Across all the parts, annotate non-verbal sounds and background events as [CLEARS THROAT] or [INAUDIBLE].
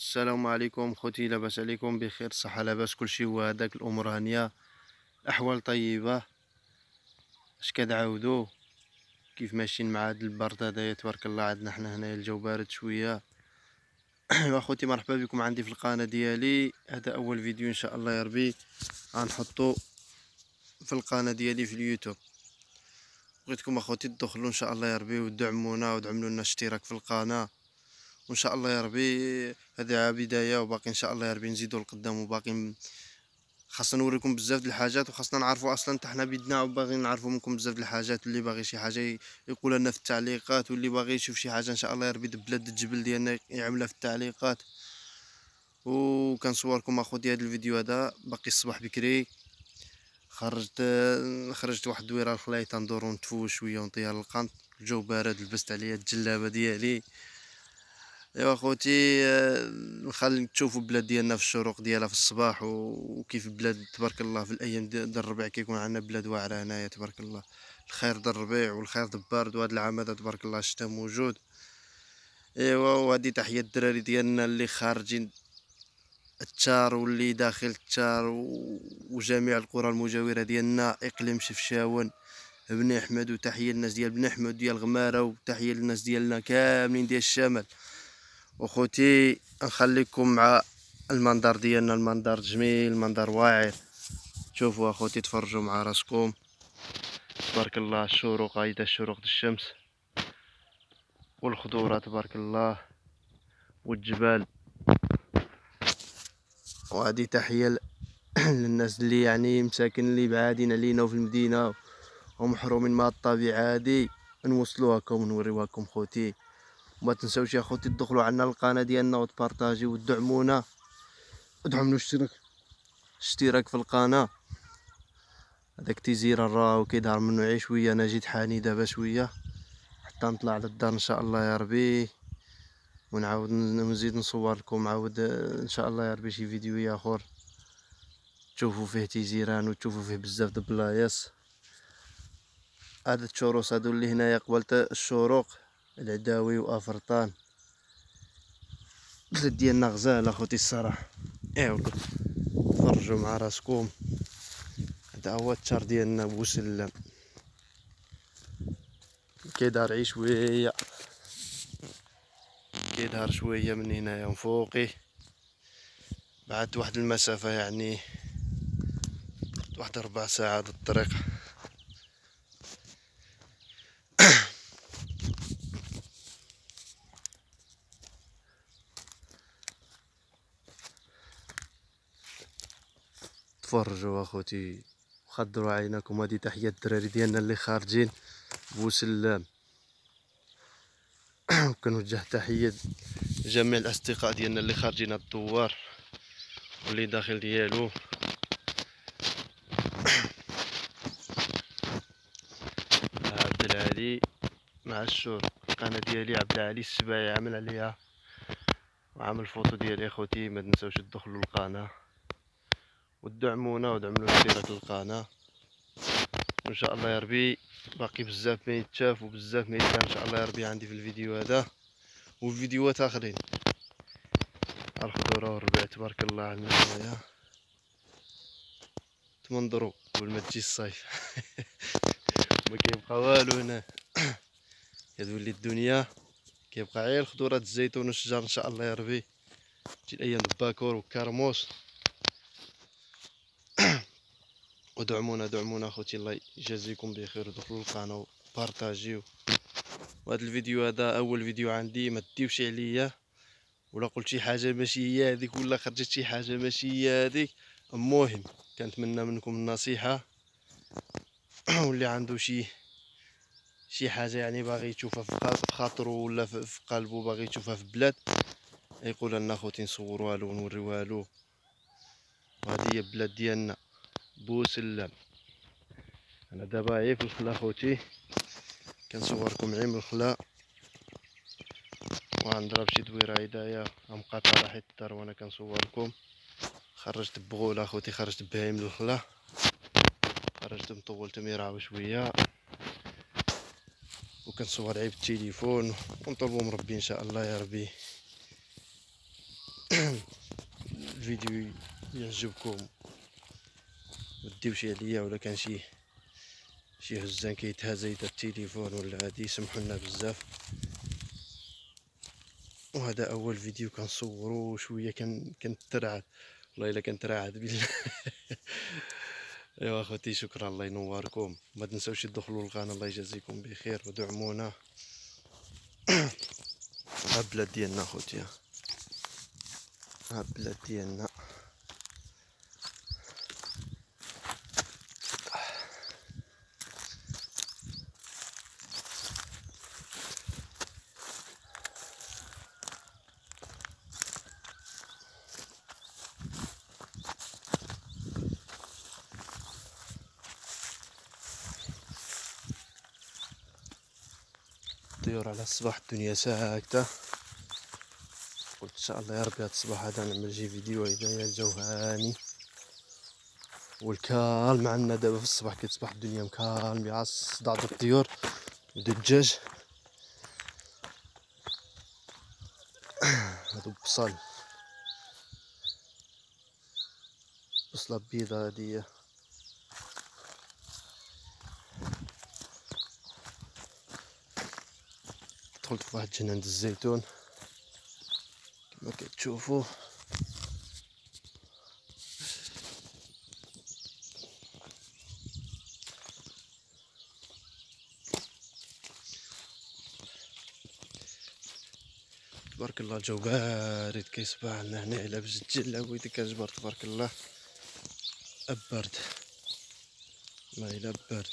السلام عليكم خوتي لاباس عليكم؟ بخير الصحة لاباس كلشي هو هداك الأمور هانية الأحوال طيبة. اش كتعاودو؟ كيف ماشيين مع هاد البرد هدايا؟ تبارك الله عندنا حنا هنايا الجو بارد شوية. [CLEARS THROAT] ايوا خوتي مرحبا بكم عندي في القناة ديالي. هذا أول فيديو إن شاء الله يا ربي غنحطو في القناة ديالي في اليوتيوب. بغيتكم أخوتي تدخلوا إن شاء الله يا ربي ودعمونا ودعملوا لنا اشتراك في القناة. وان شاء الله يا ربي. هذه بداية وباقي إن شاء الله يا ربي نزيدوا لقدام وباقي خاصنا نوريكم بزاف د الحاجات وخاصنا نعرفوا أصلا حتى حنا بيدنا وباغيين نعرفوا منكم بزاف د الحاجات اللي باغي شي حاجة يقول لنا في التعليقات واللي باغي يشوف شي حاجة إن شاء الله يا ربي بلاد الجبل ديالنا يعملها في التعليقات. وكنصوركم أخوتي هذا الفيديو هذا. باقي الصباح بكري. خرجت خرجت واحد الدويرة الخلاي تندور ونتفوش شوية ونطير القنط. الجو بارد لبست عليا الجلابة ديالي. ايوا خوتي نخلي تشوفوا البلاد ديالنا في الشروق ديالها في الصباح وكيف البلاد تبارك الله في الأيام ديال الربيع كيكون عندنا بلاد واعرة هنايا تبارك الله. الخير د الربيع والخير د البرد وهذا العام هذا تبارك الله الشتا موجود. ايوا وهذه تحية الدراري ديالنا اللي خارجين التار واللي داخل التار وجميع القرى المجاورة ديالنا. إقليم شفشاون بني أحمد وتحية للناس ديال بني أحمد ديال غمارة وتحية للناس ديالنا كاملين ديال الشمال. أخوتي نخليكم مع المنظر ديالنا المنظر جميل المنظر واعر. شوفوا أخوتي تفرجوا مع راسكم. تبارك الله الشروق هايدا الشروق الشمس. والخضورة تبارك الله والجبال. وهذه تحية [CLEARS THROAT] للناس اللي يعني مساكن اللي بعادين علينا وفي المدينة ومحرومين من الطبيعة هذه نوصلوها لكم ونوريوها لكم خوتي. وما تنساوش يا خوتي تدخلوا عنا القناه ديالنا وتبارطاجيو وتدعمونا. ودعملوا اشتراك اشتراك في القناة. هذاك تيزير راه كيظهر منه عي شوية أنا جيت حاني دابا شوية. حتى نطلع للدار إن شاء الله يا ربي. ونعاود نزيد نصور لكم عاود إن شاء الله يا ربي شي فيديو اخر تشوفوا فيه تيزيران وتشوفوا فيه بزاف د البلايص. هاد التشوروس هادو اللي هنايا قبلت الشروق العداوي وأفرطان. البلاد ديالنا غزال أخوتي الصراحة. ايوا تفرجوا مع راسكم. هذا هو التشار ديالنا بوسلم كيدار عي شوية. كيظهر شوية من هنايا من فوقي. بعد واحد المسافة يعني واحد ربع ساعات الطريق تفرجوا اخوتي خضروا عيناكم. هذه تحية الدراري ديالنا اللي خارجين بوسلام وكنوجه [CLEARS THROAT] تحية لجميع الأصدقاء ديالنا اللي خارجين الدوار واللي داخل ديالو. [CLEARS THROAT] عبد العالي مع الشور القناة ديالي عبد العالي السباعي عامل عليها وعامل فوتو ديالي أخوتي ما تنساوش تدخلوا القناة. ودعمونا ودعملوا اشتراك للقناه وان شاء الله يا ربي باقي بزاف ما يتشاف وبزاف ما يتبان إن شاء الله يا ربي عندي في الفيديو هذا وفيديوهات آخرين. الخضرة والربيع تبارك الله علينا هنايا تمنظروا قبل ما تجي الصيف ما كيبقى والو هنا. [COUGHS] كتولي الدنيا. كيبقى غير الخضره الزيتون والشجر إن شاء الله يا ربي. تجي الأيام باكور وكرموس ودعمونا دعمونا أخوتي الله يجازيكم بخير ودخلوا القناة وبارطاجيو. وهذا الفيديو هذا أول فيديو عندي ما تديوش عليا. ولا قلت شي حاجة ماشي هي هذيك ولا خرجت شي حاجة ماشي هي هذيك. المهم كنتمنى منكم النصيحة. [CLEARS THROAT] واللي عنده شي شي حاجة يعني باغي يشوفها في خاطرو ولا في قلبه باغي يشوفها في بلاد يقول لنا خوتي نصوروها له ونوريوها له وهذه هي بلاد ديالنا. بوسلم أنا دابا عي في الخلا خوتي. كنصوركم عي من الخلا وغنضرب شي دويره هدايا مقاطعه حيت الدار وأنا كنصوركم. خرجت بغولة خوتي خرجت بهايم للخلا خرجت مطول تميرعه شوية. وكنصور عي بالتليفون ونطلبوا من ربي إن شاء الله يا ربي. [CLEARS THROAT] الفيديو يعجبكم. وديو شي عليا ولا كان شي شي هزان كيتهز يدا التليفون ولا هادي سمحوا لنا بزاف. وهذا أول فيديو كنصورو شوية كان كنترعد والله إلا كنترعد بالله. [LAUGHS] أيوا أخوتي شكرا. الله ينوركم. ما تنساوش تدخلوا القناة. الله يجازيكم بخير ودعمونا. [CLEARS THROAT] ها البلاد ديالنا أخوتي ها. البلاد ديالنا. الطيور على الصباح الدنيا ساكتة قلت إن شاء الله يا ربي هاد الصباح هذا نعمل شي فيديو هدايا الجو هاني والكالم عندنا دابا في الصباح كتصبح الدنيا مكالم يا صداع الطيور ودجاج [CLEARS THROAT] هادو بصل. بصلة بيضة هادية. دخلت في واحد جنان الزيتون. كما كتشوفوا تبارك الله الجو بارد كيصبح عندنا هنا على باش تجلى بويدي كتجبر تبارك الله. برد ما إلا برد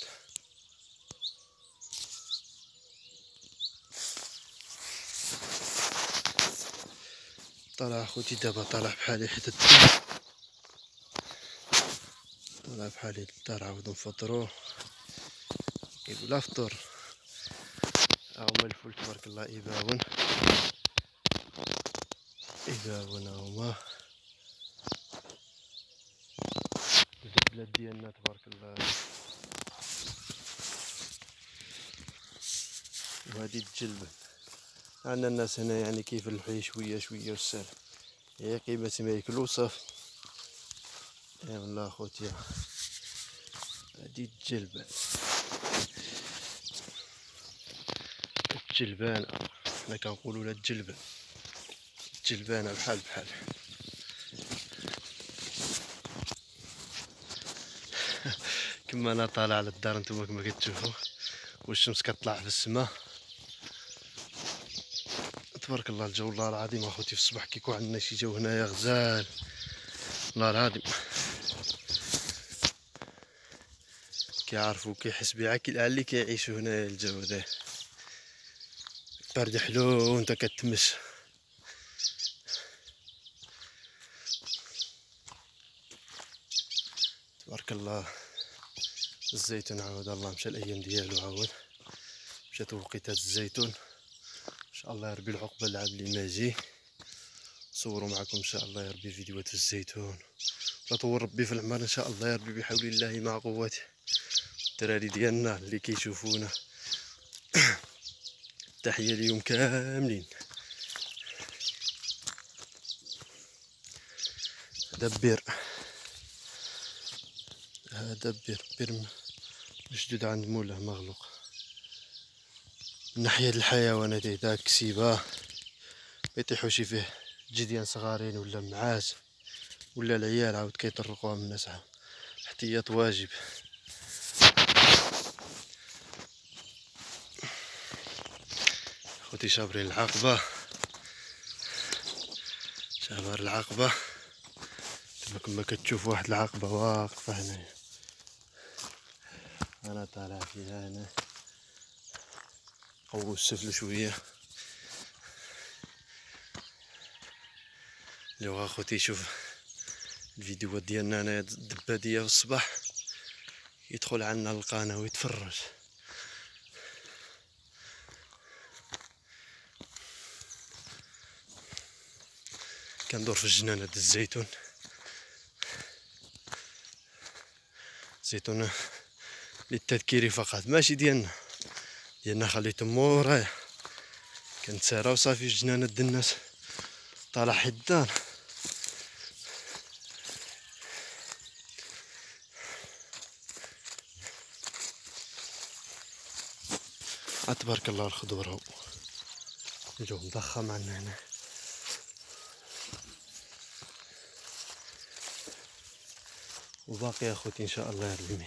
طلع خوتي دابا طلع بحالي حتى طلع بحالي للدار عاودو نفطرو كيقول لا فطور هاهما الفول تبارك الله يباون يباون هاهما البلاد ديالنا تبارك الله. وهادي الجلبة. عندنا الناس هنا يعني كيف الحي شوية شوية والسال هي قيمة ما ياكلو صافي. يا والله خوتي هادي الجلبان الجلبان حنا كنقولوا لها الجلبان الجلبانة بحال بحال. [LAUGHS] كما أنا طالع على الدار نتوما كما كتشوفوا والشمس كطلع في السماء. تبارك الله الجو الله العظيم أخوتي في الصباح كيكون عندنا شي جو هنايا غزال. الله العظيم كيعرفوا كيحس على اللي كيعيشوا هنايا الجو ده. برد حلو وانت كتمش. تبارك الله. الزيتون عاود الله مشى الأيام ديالو عاود. مشات وقيتات الزيتون. الله يا ربي العقبة العام اللي ماجي. نصوروا معكم إن شاء الله يا ربي فيديوهات في الزيتون. لا طول ربي في العمر إن شاء الله يا ربي بحول الله مع قوته. الدراري ديالنا اللي كيشوفونا. [COUGHS] تحية ليهم كاملين. هذا بير. هذا بير. بير مشدود عند مولاه مغلوق. ناحية الحيوانات داك كسيبة ميطيحوش فيه جديان صغارين ولا معاس ولا العيال عاود كيطرقوها من الناس احتياط واجب. خوتي شابرين العقبة. شابر العقبة. كما كما كتشوف واحد العقبة واقفة هنايا. أنا طالع فيها هنا قووا السفل شوية. لو أخوتي يشوف الفيديوهات ديالنا أنا الدباديه في الصباح يدخل عنا القناه ويتفرج. كندور في الجنانة الزيتون. زيتون للتذكير فقط ماشي ديالنا. لأن خليت مو كانت سارة وصافي جنانة د الناس طالع حدان تبارك الله الخضور راهو الجو مضخم عندنا هنا وباقي اخوتي ان شاء الله يا ربي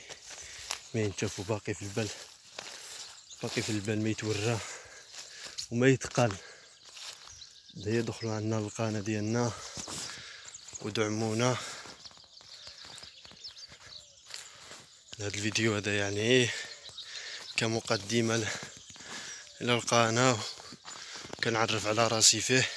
ما ينشافوا باقي في البلد باقي في البل ما يتورى وما يتقال. بدا يدخلوا عندنا القناة ديالنا ودعمونا. هذا الفيديو هذا يعني كمقدمة إلى القناة كنعرف على راسي فيه.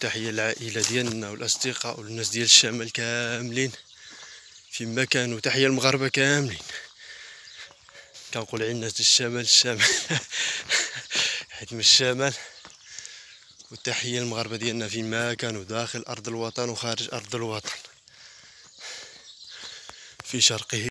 تحية للعائلة ديالنا والأصدقاء والناس ديال الشمال كاملين. فيما كانوا تحية المغاربة كاملين. كنقول الناس الشمال الشمال. [LAUGHS] حيت من الشمال. والتحية للمغاربة ديالنا فيما كانوا داخل أرض الوطن وخارج أرض الوطن. في شرقه